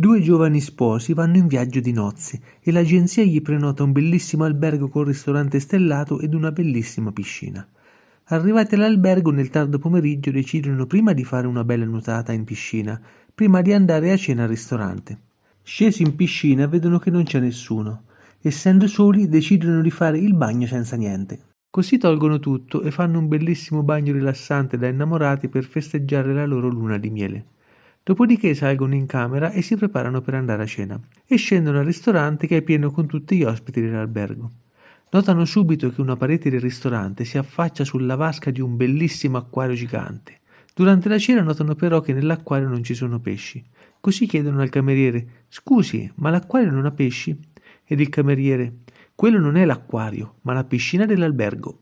Due giovani sposi vanno in viaggio di nozze e l'agenzia gli prenota un bellissimo albergo con ristorante stellato ed una bellissima piscina. Arrivati all'albergo nel tardo pomeriggio decidono prima di fare una bella nuotata in piscina, prima di andare a cena al ristorante. Scesi in piscina vedono che non c'è nessuno. Essendo soli decidono di fare il bagno senza niente. Così tolgono tutto e fanno un bellissimo bagno rilassante da innamorati per festeggiare la loro luna di miele. Dopodiché salgono in camera e si preparano per andare a cena e scendono al ristorante che è pieno con tutti gli ospiti dell'albergo. Notano subito che una parete del ristorante si affaccia sulla vasca di un bellissimo acquario gigante. Durante la cena notano però che nell'acquario non ci sono pesci. Così chiedono al cameriere: Scusi, ma l'acquario non ha pesci? Ed il cameriere: Quello non è l'acquario, ma la piscina dell'albergo.